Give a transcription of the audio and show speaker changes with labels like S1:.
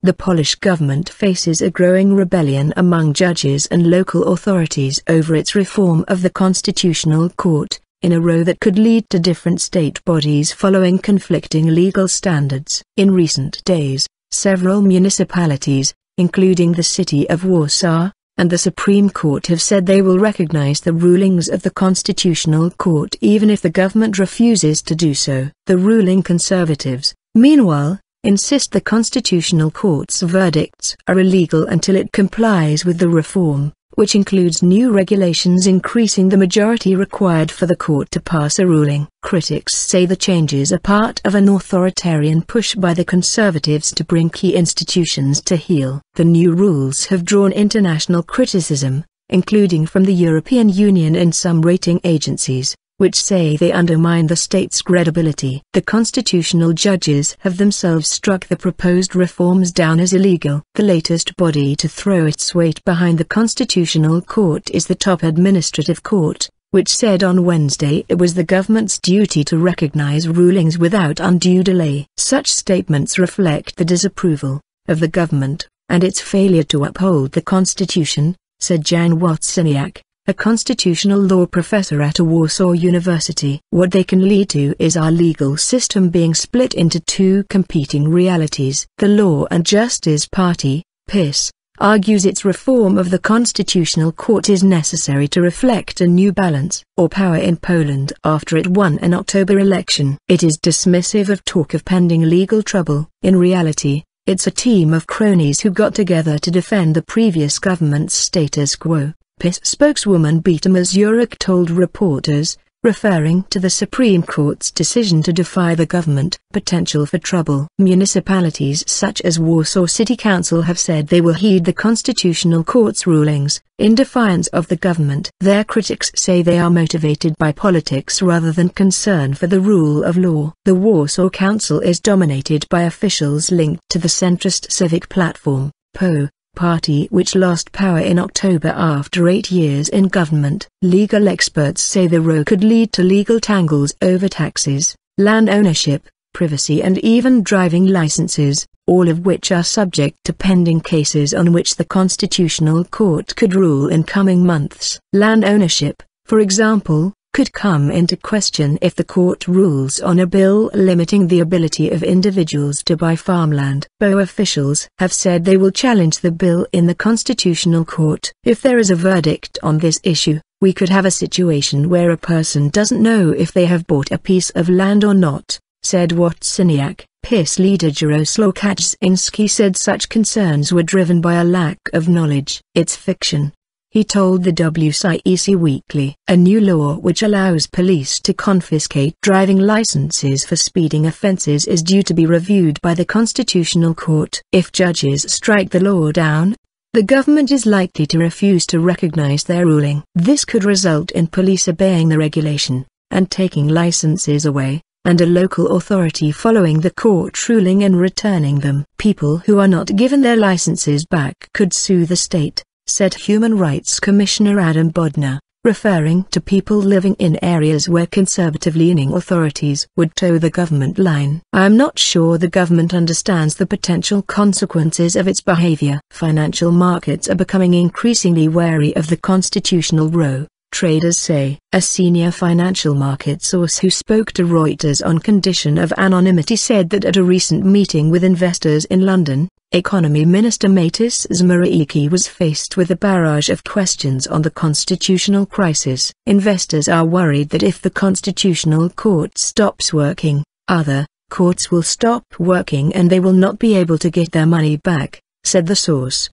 S1: The Polish government faces a growing rebellion among judges and local authorities over its reform of the Constitutional Court, in a row that could lead to different state bodies following conflicting legal standards. In recent days, several municipalities, including the city of Warsaw, and the Supreme Court have said they will recognize the rulings of the Constitutional Court even if the government refuses to do so. The ruling conservatives, meanwhile, insist the Constitutional Court's verdicts are illegal until it complies with the reform, which includes new regulations increasing the majority required for the court to pass a ruling. Critics say the changes are part of an authoritarian push by the conservatives to bring key institutions to heel. The new rules have drawn international criticism, including from the European Union and some rating agencies which say they undermine the state's credibility. The constitutional judges have themselves struck the proposed reforms down as illegal. The latest body to throw its weight behind the Constitutional Court is the top administrative court, which said on Wednesday it was the government's duty to recognize rulings without undue delay. Such statements reflect the disapproval of the government, and its failure to uphold the Constitution, said Jan Wawrzyniak, a constitutional law professor at a Warsaw University. What they can lead to is our legal system being split into two competing realities. The Law and Justice Party, PiS, argues its reform of the Constitutional Court is necessary to reflect a new balance or power in Poland after it won an October election. It is dismissive of talk of pending legal trouble. In reality, it's a team of cronies who got together to defend the previous government's status quo. PiS spokeswoman Beata Mazurek told reporters, referring to the Supreme Court's decision to defy the government, potential for trouble. Municipalities such as Warsaw City Council have said they will heed the Constitutional Court's rulings, in defiance of the government. Their critics say they are motivated by politics rather than concern for the rule of law. The Warsaw Council is dominated by officials linked to the centrist civic platform, PO, party which lost power in October after eight years in government. Legal experts say the row could lead to legal tangles over taxes, land ownership, privacy and even driving licenses, all of which are subject to pending cases on which the Constitutional Court could rule in coming months. Land ownership, for example, could come into question if the court rules on a bill limiting the ability of individuals to buy farmland. PO officials have said they will challenge the bill in the Constitutional Court. If there is a verdict on this issue, we could have a situation where a person doesn't know if they have bought a piece of land or not, said Wawrzyniak. PiS leader Jarosław Kaczyński said such concerns were driven by a lack of knowledge. It's fiction, he told the WCEC Weekly. A new law which allows police to confiscate driving licenses for speeding offences is due to be reviewed by the Constitutional Court. If judges strike the law down, the government is likely to refuse to recognize their ruling. This could result in police obeying the regulation, and taking licenses away, and a local authority following the court ruling and returning them. People who are not given their licenses back could sue the state said Human Rights Commissioner Adam Bodnar, referring to people living in areas where conservative-leaning authorities would toe the government line. I am not sure the government understands the potential consequences of its behavior. Financial markets are becoming increasingly wary of the constitutional row. Traders say, a senior financial market source who spoke to Reuters on condition of anonymity said that at a recent meeting with investors in London, Economy Minister Mateusz Morawiecki was faced with a barrage of questions on the constitutional crisis. Investors are worried that if the Constitutional Court stops working, other courts will stop working and they will not be able to get their money back, said the source.